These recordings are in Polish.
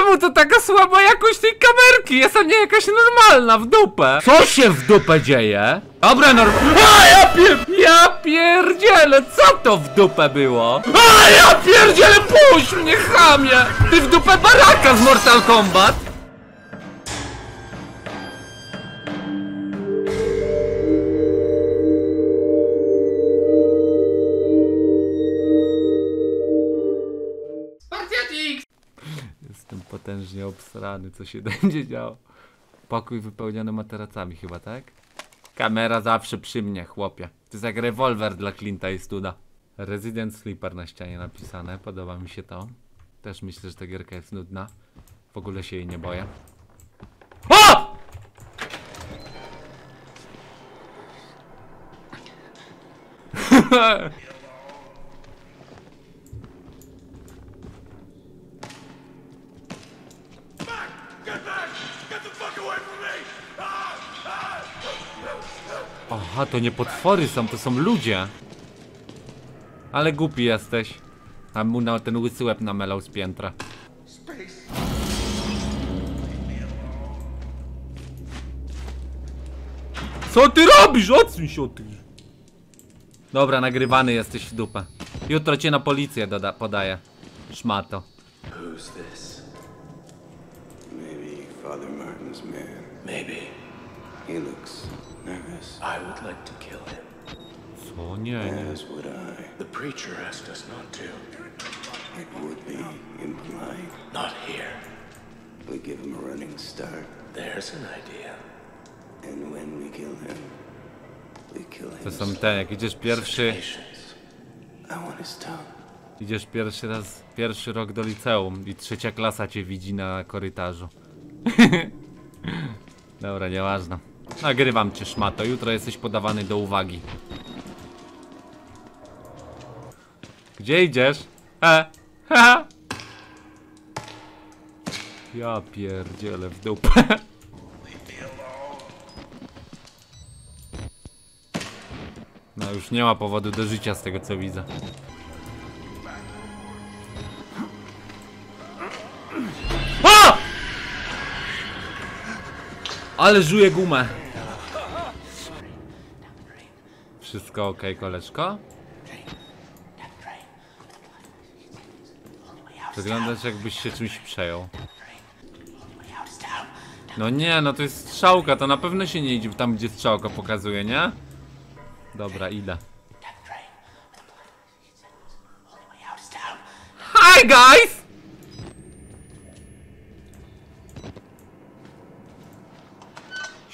Czemu to taka słaba jakość tej kamerki? Jest ona nie jakaś normalna, w dupę. Co się w dupę dzieje? Dobra, norm... A, ja pier... Ja pierdzielę, co to w dupę było? A, ja pierdzielę, puść mnie, chamie! Ty w dupę baraka z Mortal Kombat! Potężnie obsrany, co się będzie działo. Pokój wypełniony materacami chyba, tak? Kamera zawsze przy mnie, chłopie. To jest jak rewolwer dla Clint'a Eastwooda. Resident Sleeper na ścianie napisane, podoba mi się to. Też myślę, że ta gierka jest nudna. W ogóle się jej nie boję. O! Aha, to nie potwory są, to są ludzie. Ale głupi jesteś. A mu na ten łysy łeb namelał z piętra. Co ty robisz? Odsuń się od tych. Dobra, nagrywany jesteś w dupę. Jutro cię na policję doda podaję. Szmato. Who's this? Maybe Father Martin's man. Maybe. He looks nervous. I would like to kill him. Co? Nie, nie. As would I. The preacher asked us not to. It would be impolite. Not here. We give him a running start, There's an idea. and when we kill him, we kill To him. są te, jak idziesz pierwszy, Patience. I want his tongue. idziesz pierwszy raz, pierwszy rok do liceum i trzecia klasa cię widzi na korytarzu. Dobra, nieważne. Nagrywam cię, szmato. Jutro jesteś podawany do uwagi. Gdzie idziesz? He? Ha? Ja pierdzielę w dupę. No już nie ma powodu do życia z tego co widzę. Ale żuje gumę. Wszystko ok, koleżko? Wyglądasz jakbyś się czymś przejął. No nie, no to jest strzałka, to na pewno się nie idzie tam, gdzie strzałka pokazuje, nie? Dobra, idę. Hi guys!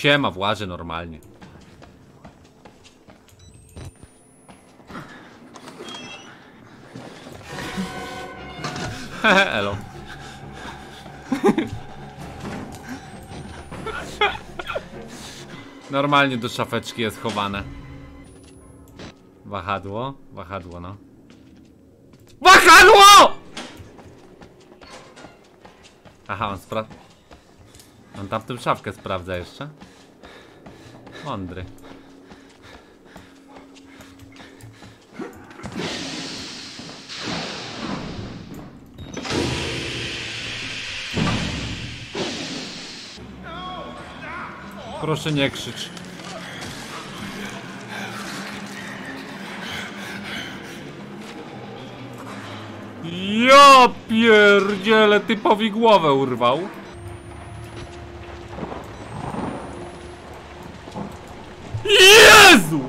Siema, włażę normalnie. Hehe, elo. Normalnie do szafeczki jest chowane. Wahadło? Wahadło, no. WAHADło! Aha, on spra... On tam w tym szafkę sprawdza jeszcze. Mądry. Proszę nie krzycz. Ja pierdzielę, typowi głowę urwał. Jezu!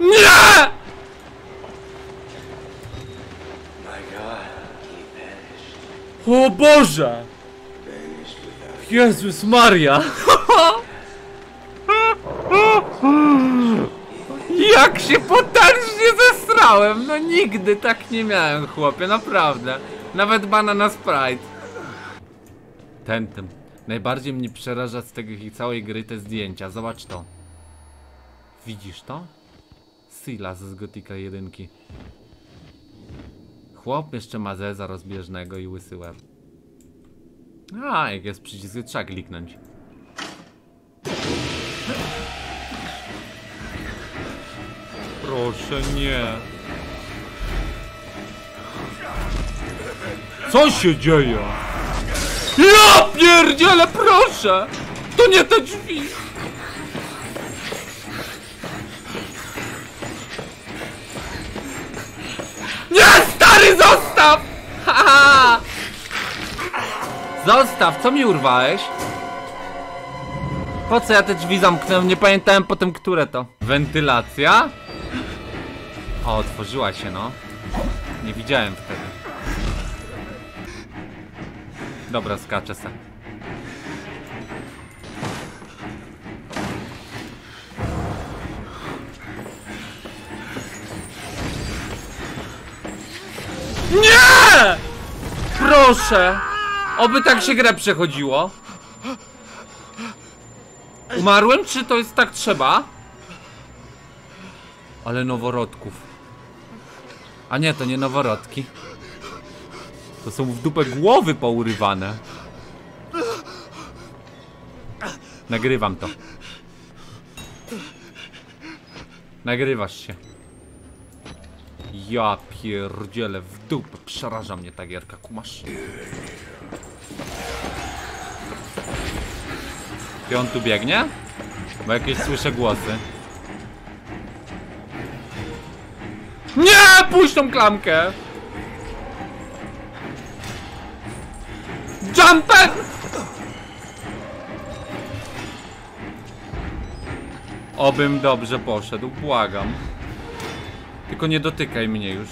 Nie! My God, he vanished. O Boże! Jezus Maria! Jak się potężnie zesrałem! No nigdy tak nie miałem, chłopie, naprawdę. Nawet banana Sprite. Ten, ten. Najbardziej mnie przeraża z i całej gry te zdjęcia. Zobacz to. Widzisz to? Silas z Gotika 1. Chłop jeszcze ma zeza rozbieżnego i łysy łeb. A, jak jest przycisk, trzeba kliknąć. Proszę nie. Co się dzieje? Ja pierdziele, proszę! To nie te drzwi! Zostaw, co mi urwałeś? Po co ja te drzwi zamknąłem? Nie pamiętałem potem, które to. Wentylacja? O, otworzyła się, no. Nie widziałem wtedy. Dobra, skaczę se. Nie! Proszę! Oby tak się grę przechodziło. Umarłem, czy to jest tak trzeba? Ale noworodków. A nie, to nie noworodki. To są w dupę głowy pourywane. Nagrywam to. Nagrywasz się. Ja pierdzielę w dupę. Przeraża mnie ta gierka, kumasz? Ty on tu biegnie? Bo jakieś słyszę głosy. Nie! Puść tą klamkę! Jumper! Obym dobrze poszedł, błagam. Tylko nie dotykaj mnie już.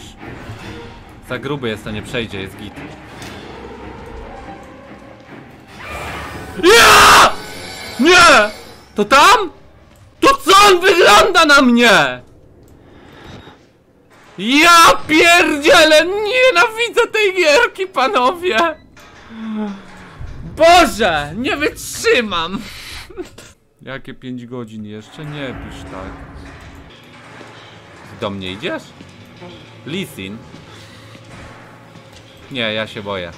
Za gruby jest, to nie przejdzie, jest git. To tam? To co on wygląda na mnie? Ja pierdzielę! Nienawidzę tej gierki, panowie! Boże! Nie wytrzymam! Jakie 5 godzin jeszcze? Nie pisz tak. Do mnie idziesz? Lisin? Nie, ja się boję.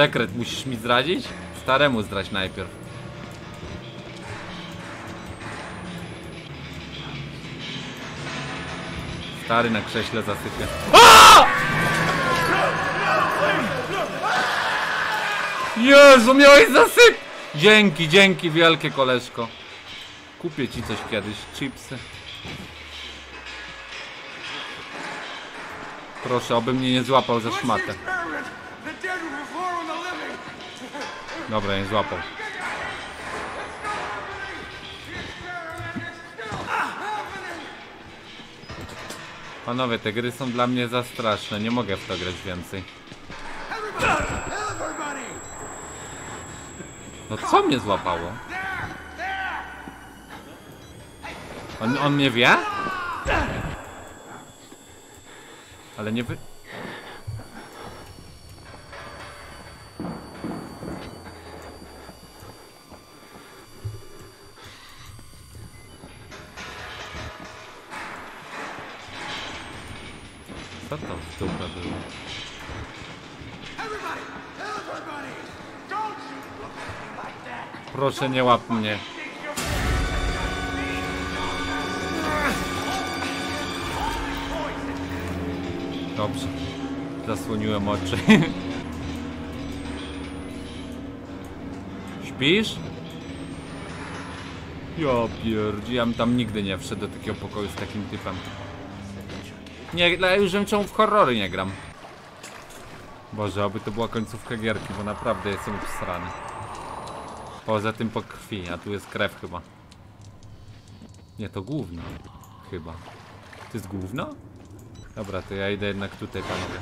Sekret musisz mi zdradzić? Staremu zdrać najpierw. Stary na krześle zasypie. A! Jezu, miałeś zasyp! Dzięki, dzięki wielkie koleżko. Kupię ci coś kiedyś, chipsy. Proszę, oby mnie nie złapał za szmatę. Dobra, nie złapał. Panowie, te gry są dla mnie za straszne. Nie mogę w to grać więcej. No co mnie złapało? On, on mnie wie? Ale nie wy... Co to w dupę było? Proszę nie łap mnie. Dobrze. Zasłoniłem oczy. Śpisz? Ja pierdzi, ja bym tam nigdy nie wszedł do takiego pokoju z takim typem. Nie, ja już wiem czemu w horrory nie gram. Boże, aby to była końcówka gierki, bo naprawdę jestem obsrany. Poza tym po krwi, a tu jest krew chyba. Nie, to główno. Chyba. To jest główno? Dobra, to ja idę jednak tutaj, panowie.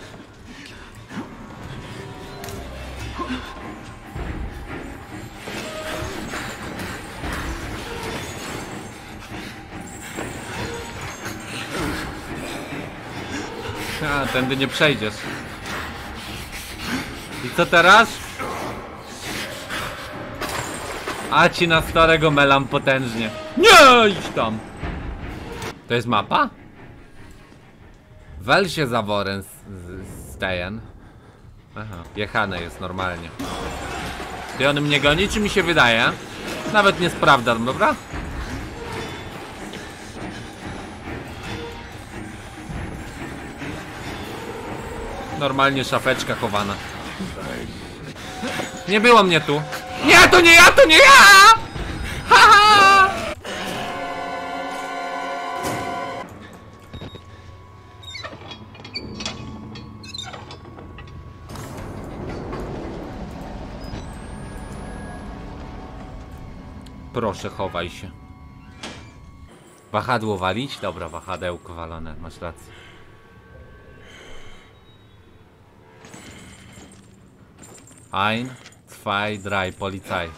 A, tędy nie przejdziesz. I co teraz? A ci na starego melam potężnie. Nie, idź tam. To jest mapa? Wel się zaworem stejen. Aha, jechane jest normalnie. Ty on mnie goni, czy mi się wydaje? Nawet nie sprawdzam, dobra? Normalnie szafeczka chowana. Nie było mnie tu. Nie, to nie ja, to nie ja! Haha! Proszę, chowaj się. Wahadło walić? Dobra, wahadełko walone, masz rację. Ein, zwei, drei, Polizei.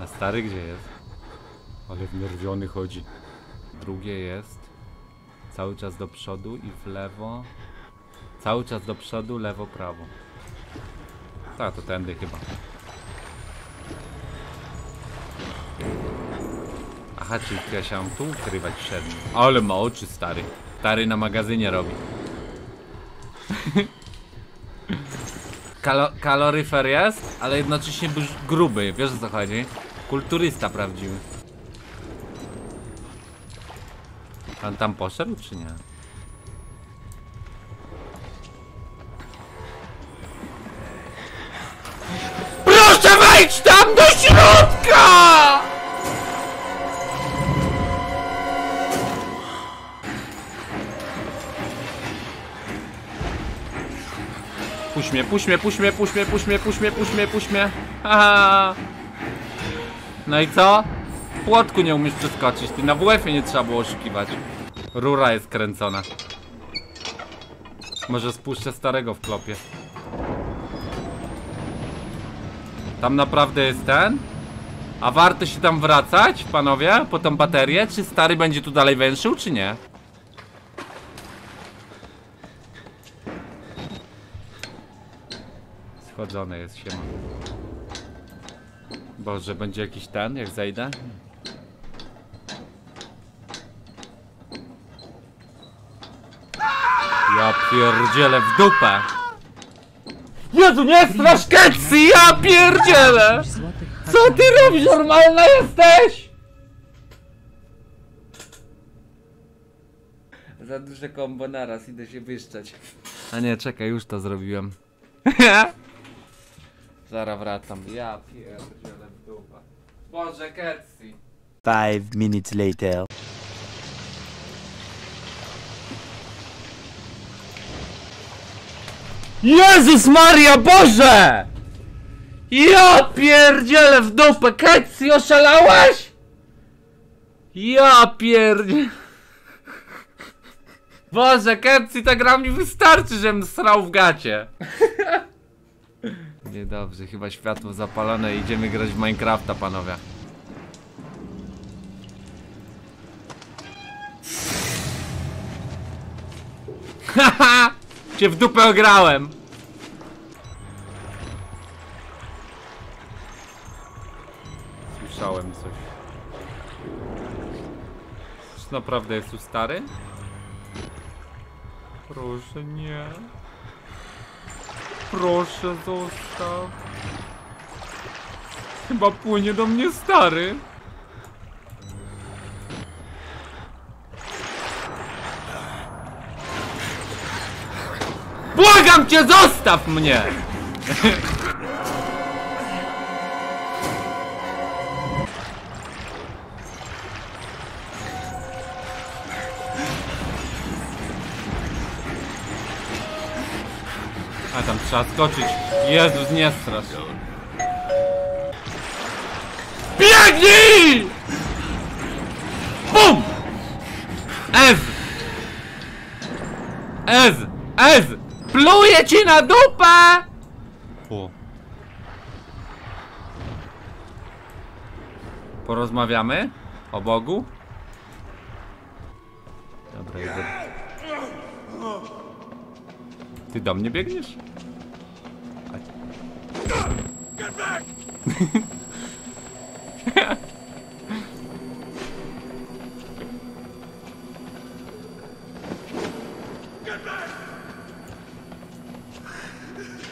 A stary gdzie jest? Ale wnerwiony chodzi. Drugie jest cały czas do przodu i w lewo. Cały czas do przodu, lewo, prawo. Tak, to tędy chyba. Aha, czyli ja się tu ukrywać nim. Ale ma oczy stary. Stary na magazynie robi. Kalo kaloryfer jest, ale jednocześnie gruby. Wiesz o co chodzi? Kulturysta prawdziwy. Pan tam poszedł czy nie? Proszę wejdź tam do środka! Puść mnie, puść mnie, puść mnie, puść mnie, puść mnie, puść mnie, puść mnie, puść mnie. Haha. No i co? W płotku nie umiesz przeskoczyć, ty na WF-ie nie trzeba było oszukiwać. Rura jest kręcona. Może spuszczę starego w klopie. Tam naprawdę jest ten? A warto się tam wracać, panowie, po tą baterię? Czy stary będzie tu dalej węszył, czy nie? Schodzony jest, siema. Boże, będzie jakiś ten, jak zejdę? Ja pierdzielę w dupę! Jezu, nie strasz Ketsy, ja pierdzielę! Co ty robisz? Normalna jesteś? Za duże kombo naraz, idę się wyszczeć. A nie, czekaj, już to zrobiłem. Zaraz wracam. Ja pierdzielę w dupę. Boże, Ketsy. Five minutes later. Jezus Maria, Boże! Ja pierdzielę w dupę, Ketsy, oszalałaś? Ja pierdzie... Boże, Ketsy, ta gra mi wystarczy, żebym srał w gacie. Niedobrze, chyba światło zapalone idziemy grać w Minecrafta, panowie. Haha! Cię w dupę ograłem! Słyszałem coś. Czy naprawdę jest tu stary? Proszę nie. Proszę zostaw. Chyba płynie do mnie stary. Błagam cię, zostaw mnie! trzeba skoczyć. Jezus, nie strasz. Biegnij! Bum! Ez! Ez! Ez! Pluję ci na dupę! O. Porozmawiamy? O Bogu? Dobra, idę. Ty do mnie biegniesz?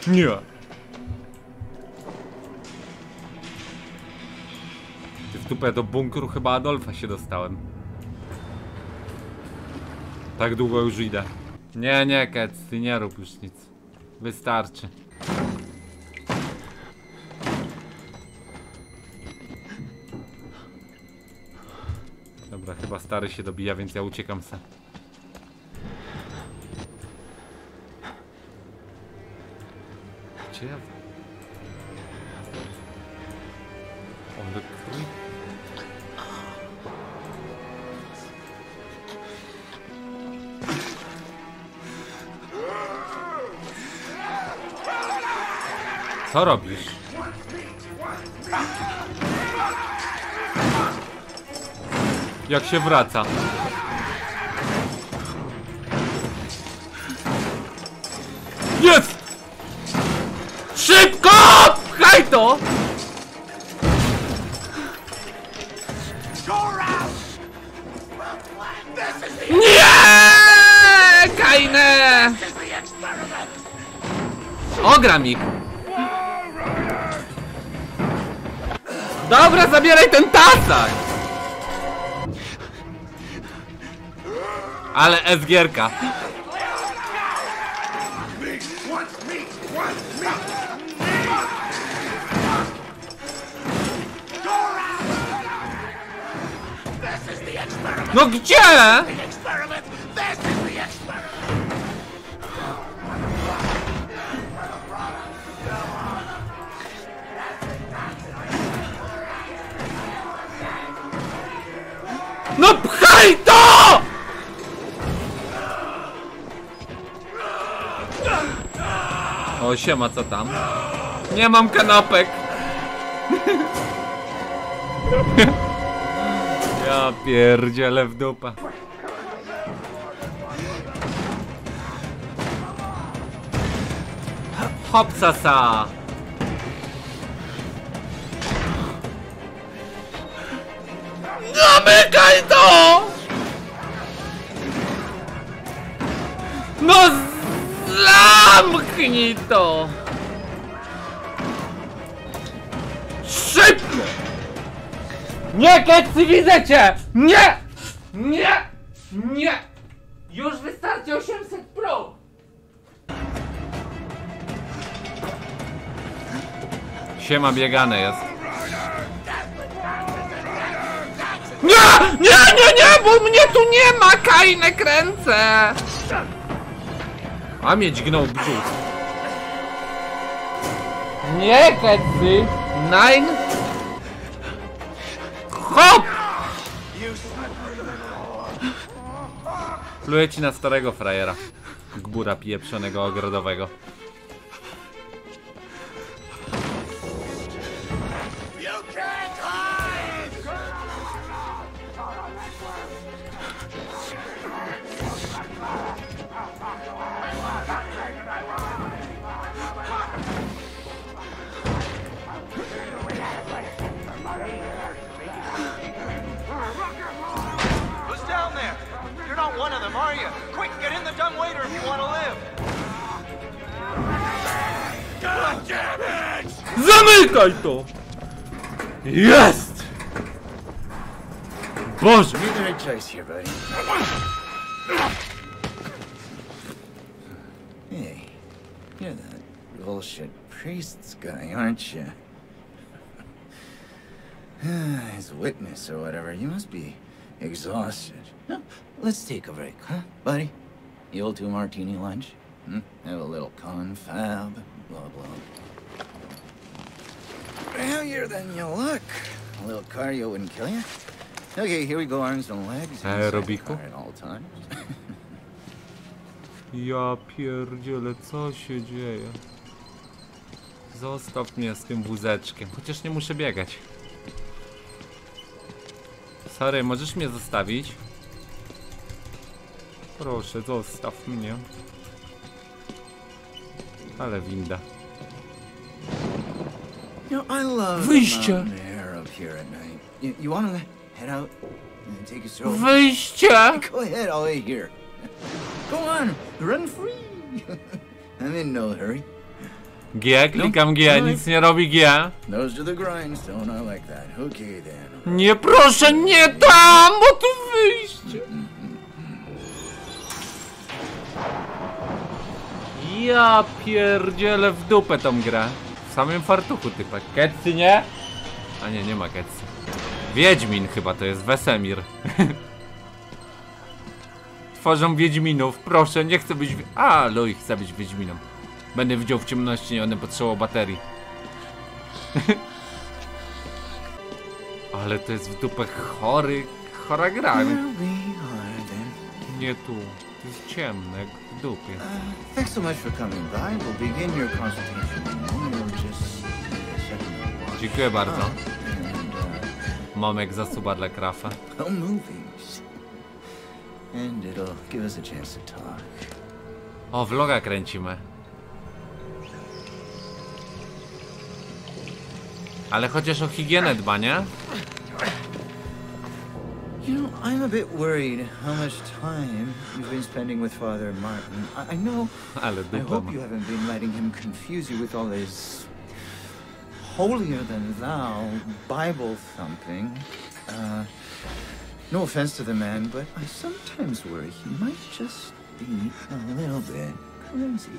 Nie. Ty W dupę do bunkru chyba Adolfa się dostałem. Tak długo już idę. Nie, nie, Kec, ty nie rób już nic. Wystarczy. Dobra, chyba stary się dobija, więc ja uciekam se. Gdzie ja... On? Co robisz? Jak się wraca? Jest! Szybko! Pchaj to! Nie! Kajne! Ogram ich! Dobra, zabieraj ten tasak! Ale Esgierka. No gdzie? No pchaj to! O, siema, co tam? Nie mam kanapek. Ja pierdzielę w dupę. Hopsasa! Zamykaj to! No zamknij to! Szybko! Nie, Kecy, widzę cię! Nie! Nie! Nie! Już wystarczy 800 Pro! Siema, biegane jest. Nie! Nie, nie, nie, bo mnie tu nie ma! Kajne kręcę! A mieć gnął brzuch. Nie, Kecy! Nine! Hop! Pluję ci na starego frajera. Gbura pieprzonego ogrodowego. Zamykaj to! Jest! Boże! Hey, you're that bullshit priest's guy, aren't you? As witness or whatever, you must be exhausted. Let's take a break, huh, buddy? Old two martini lunch? Hmm? Have a little confab, blah blah. Heavier than you look. A little cardio wouldn't kill you. Okay, here we go, arms and legs. inside the Aerobiku? car At all times. Ja pierdzielę, co się dzieje? Zostaw mnie z tym wózeczkiem, chociaż nie muszę biegać. Sorry, możesz mnie zostawić? Proszę, zostaw mnie. Ale winda. Stroll? Wyjście! Go ahead, I'll wait here. Go on, run free. I'm in no hurry. G, klikam G, nic nie robi G. Nie proszę, nie tam, bo tu wyjście. Ja pierdzielę w dupę tą grę. W samym fartuchu typa. Ketsy nie? A nie, nie ma Ketsy. Wiedźmin chyba to jest Wesemir. Tworzą Wiedźminów, proszę, nie chcę być... A, Louis chce być Wiedźminem. Będę widział w ciemności, nie będę potrzebował baterii. Ale to jest w dupę chory, chora gra. Nie tu. To jest ciemne, dupie. Thanks so much for coming by. We'll begin your consultation in a moment. Just check the watch. Dziękuję bardzo. And, uh, Momek zasuba dla Krafa. oh, movies. And it'll give us a chance to talk. O, vloga kręcimy. Ale chociaż o higienę dba, nie? You know, I'm a bit worried how much time you've been spending with Father Martin. I, I know. I hope you haven't been letting him confuse you with all his holier than thou Bible thumping. Uh, no offense to the man, but I sometimes worry he might just be a little bit crazy.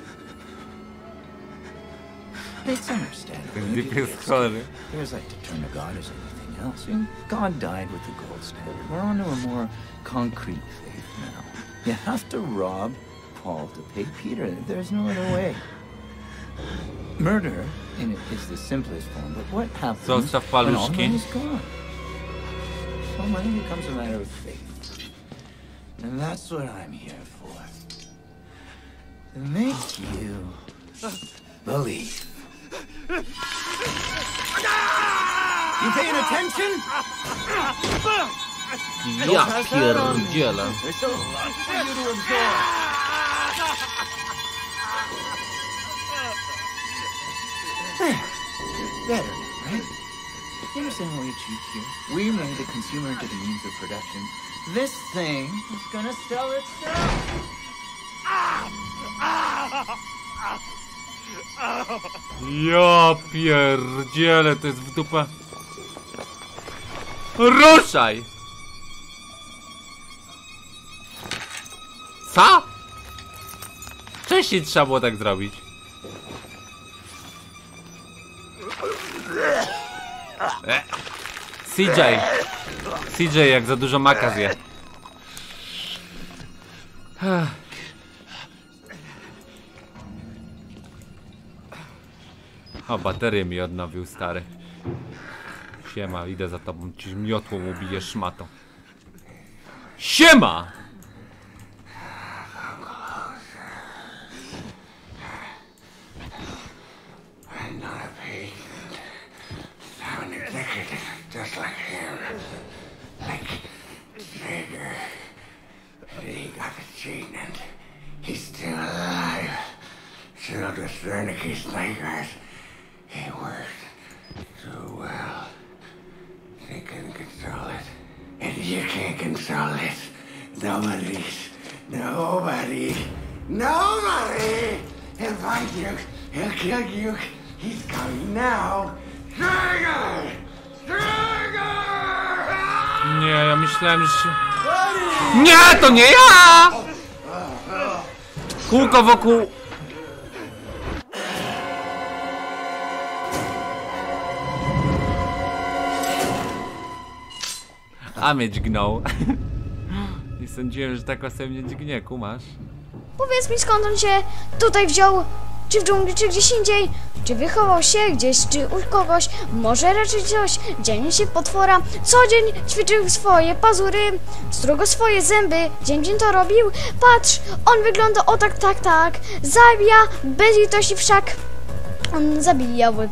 It's understandable. Ten You dip get jest this. chory. There's like to turn to God as anything else. And God died with the gold standard. We're on to a more concrete faith now. You have to rob Paul to pay Peter. There's no other way. Murder in it is the simplest form, but what happens Zostaw when all paluszki. money's gone? Well, money becomes a matter of faith. And that's what I'm here for. To make you believe. Ah! You paying attention? Ja pierdzielę. There's a lot for you to absorb. There. You're better, right? You understand why we cheat here? We made the consumer into the means of production. This thing is gonna sell itself. Ja pierdzielę, to jest w dupę. Ruszaj! Co? Wcześniej trzeba było tak zrobić. E. CJ. CJ jak za dużo maka zje. O, baterię mi odnowił stary. Siema, idę za tobą, ci miotłą ubijesz szmatą. Siema! I'm not a pig. I'm an executive, you can't control it. Nobody's, nobody, nobody! He'll find you, he'll kill you. He's coming now. Trigger! Trigger! Nie, ja myślałem, że. Nie, to nie ja! Oh, oh. Kółko wokół... A mnie dźgnął. Nie sądziłem, że tak sobie mnie dźgnie, kumasz? Powiedz mi skąd on się tutaj wziął? Czy w dżungli, czy gdzieś indziej? Czy wychował się gdzieś, czy u kogoś? Może raczej coś? Dzień się potwora. Co dzień ćwiczył swoje pazury, strugo swoje zęby. Dzień dzień to robił. Patrz, on wygląda o tak, tak, tak. Zabija bez litości wszak. On zabijał bez